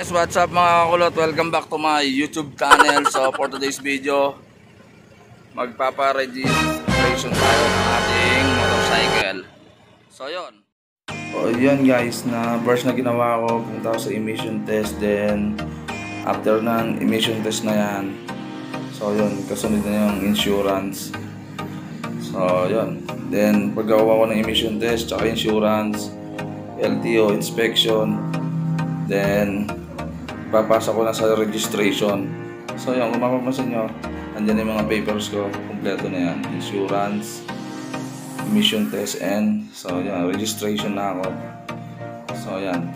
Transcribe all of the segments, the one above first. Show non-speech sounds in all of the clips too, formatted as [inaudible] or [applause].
Guys, what's up mga kulot? Welcome back to my YouTube channel. So for today's video, magpapa-registration tayo ng ating motorcycle. So yun. So yun guys, na first na ginawa ko, punta sa emission test. Then after ng emission test na yan, so yun, kasunod na yung insurance. So yun. Then paggawa ko ng emission test, tsaka insurance, LTO, inspection, then papasok ko na sa registration. So yun, kung mapapansin nyo, andyan yung mga papers ko, kompleto na yan. Insurance, emission test, and so yan, registration na ako. So yan.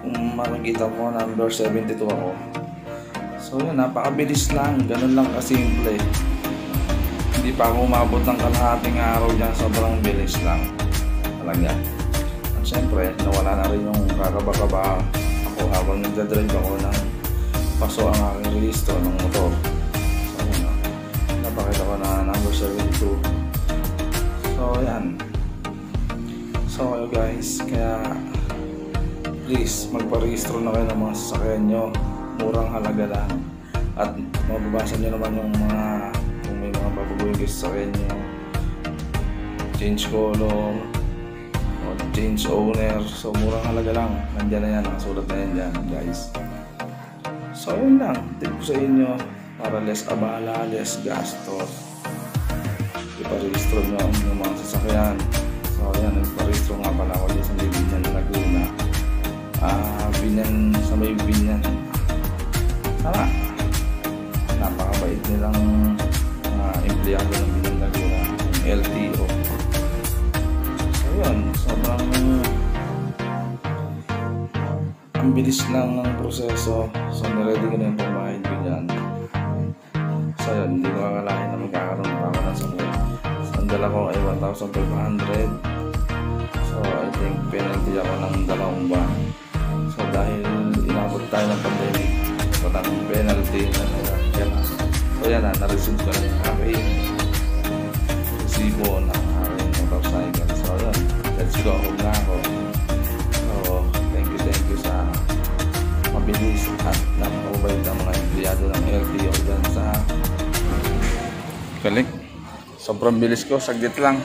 Kung makikita mo, number 72 ako. So yan, napakabilis lang. Ganun lang kasimple. Hindi pa ako umabot ng kalahating araw dyan, sobrang bilis lang. Talaga. At syempre, nawala na rin yung kakaba-kaba ako habang nagdadrive ako ng paso ang aking rehistro ng motor. So, yun, no? napakita ko na number 72. So, yan. So, guys, kaya please, magparehistro na kayo ng mga sasakyan nyo. Murang halaga lang. At mababasa nyo naman yung mga kung may mga kayo sa sasakyan nyo. Change color, o change owner. So, murang halaga lang. Nandiyan na yan. Nakasulat na yan dyan, guys. So, yun lang. Tip ko sa inyo para less abala, less gastos. Iparehistro nyo yung mga sasakyan. So, yan. Nagparehistro nga pala ako dyan sa may Binyan, Laguna. Ah, Binyan, sa may Binyan. Tama. Napakabait nilang mga empleyado ng bilis lang ng proseso. So niready ko na yung pamahid ko dyan. So yun, hindi ko kakalain na magkakaroon pa ng sunod. So ang dala ko ay 1,500. So I think penalty ako ng dalawang buwan. So dahil inabot tayo ng pandemic, patang penalty na yan. So yan na, na-receive ko na yung aking resibo ng aking motorcycle. So yun, let's go home na ako. Mabilis at napakabait ang mga empleyado ng LTO dyan sa Galing. Sobrang bilis ko, saglit lang.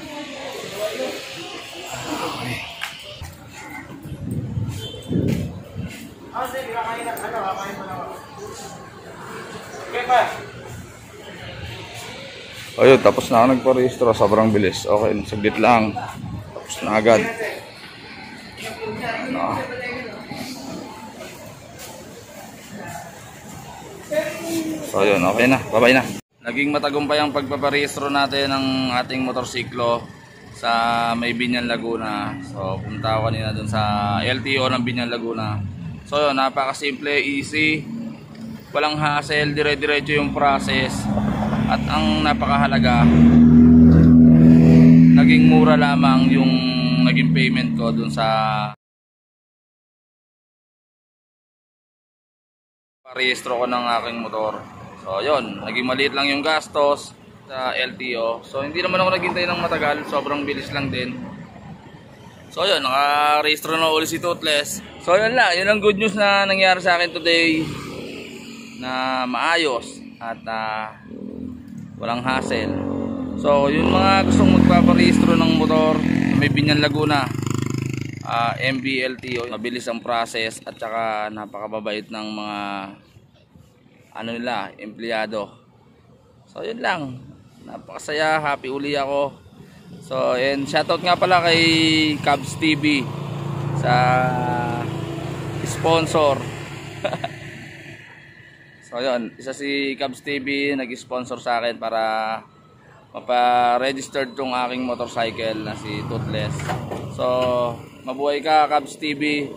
Ayun, tapos na ako nagparehistro. Sobrang bilis. Okay, saglit lang. Tapos na agad. No. So yun, okay na. Bye-bye na. Naging matagumpay ang pagpaparehistro natin ng ating motorsiklo sa may Binyan Laguna. So punta ako kanina dun sa LTO ng Binyan Laguna. So yun, napakasimple, easy. Walang hassle, dire-diretso yung process. At ang napakahalaga, naging mura lamang yung naging payment ko dun sa parehistro ko ng aking motor. So, yun. Naging maliit lang yung gastos sa LTO. So, hindi naman ako naghintay ng matagal. Sobrang bilis lang din. So, yun. Nakarehistro na ulit si Toothless. So, yun lang. Yun ang good news na nangyari sa akin today na maayos at uh, walang hassle. So, yung mga gustong magpaparehistro ng motor may Binyan Laguna, uh, MBLTO, mabilis ang process at saka napakababait ng mga ano nila, empleyado. So, yun lang. Napakasaya, happy uli ako. So, and shoutout nga pala kay Cubs TV sa sponsor. [laughs] So yun, isa si Cubs TV nag-sponsor sa akin para mapa-registered tong aking motorcycle na si Toothless. So, mabuhay ka Cubs TV.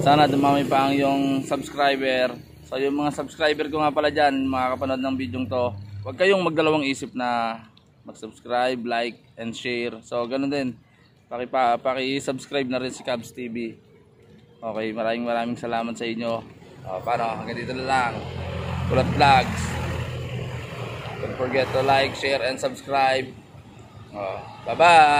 Sana dumami pa ang yung subscriber. So yung mga subscriber ko nga pala dyan, mga kapanood ng video to, huwag kayong magdalawang isip na mag-subscribe, like, and share. So ganun din. Paki, pa, paki-subscribe na rin si Cubs TV. Okay, maraming maraming salamat sa inyo. O, paano? Hanggang dito na lang. Kulat Vlogs. Don't forget to like, share, and subscribe. Bye-bye!